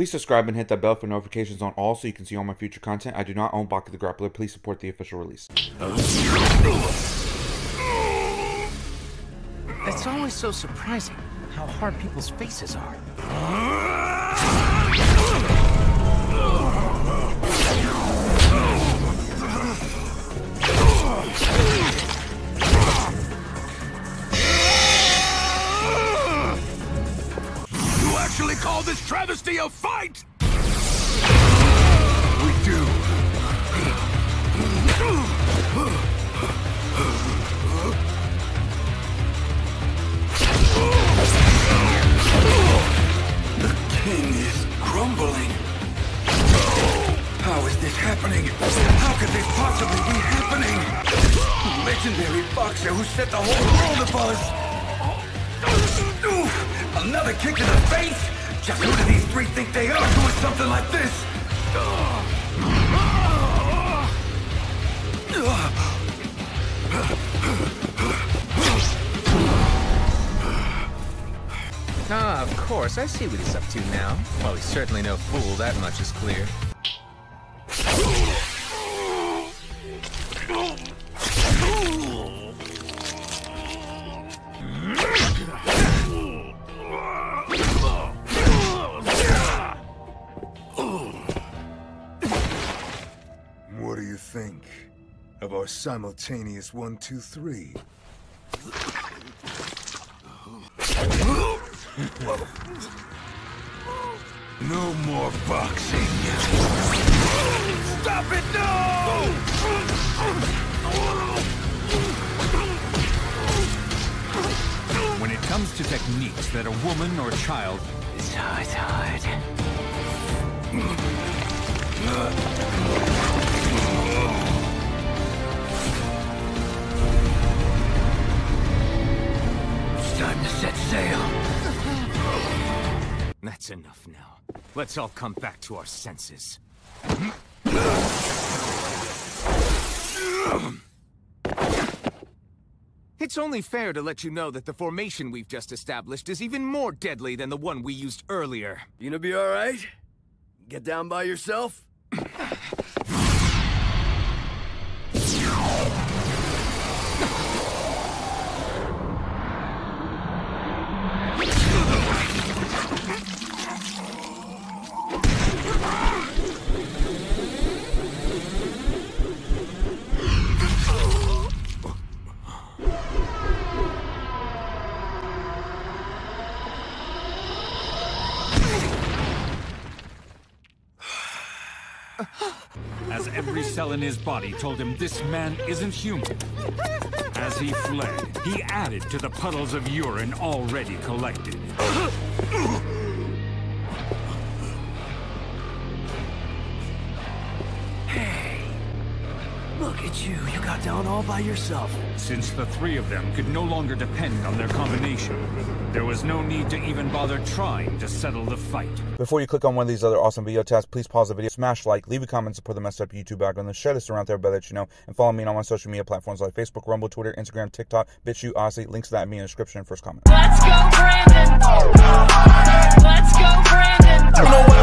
Please subscribe and hit that bell for notifications on all so you can see all my future content. I do not own Baki the Grappler. Please support the official release. It's always so surprising how hard people's faces are. Actually call this travesty a fight? We do. The king is crumbling. How is this happening? How could this possibly be happening? Legendary boxer who set the whole world abuzz. Another kick to the face? Just who do these three think they are doing something like this? Ah, of course, I see what he's up to now. Well, he's certainly no fool, that much is clear. Think of our simultaneous one, two, three? No more boxing. Stop it, no! When it comes to techniques that a woman or child It's hard, hard. That's enough now. Let's all come back to our senses. It's only fair to let you know that the formation we've just established is even more deadly than the one we used earlier. You gonna be alright? Get down by yourself? As every cell in his body told him this man isn't human. As he fled, he added to the puddles of urine already collected. Look at you, you got down all by yourself. Since the three of them could no longer depend on their combination, there was no need to even bother trying to settle the fight. Before you click on one of these other awesome video tabs, please pause the video, smash like, leave a comment, support the messed up YouTube algorithm, and share this around to everybody that you know, and follow me on all my social media platforms like Facebook, Rumble, Twitter, Instagram, TikTok, BitChute, Aussie. Links to that in the description and first comment. Let's go, Brandon. Let's go, Brandon. You know what they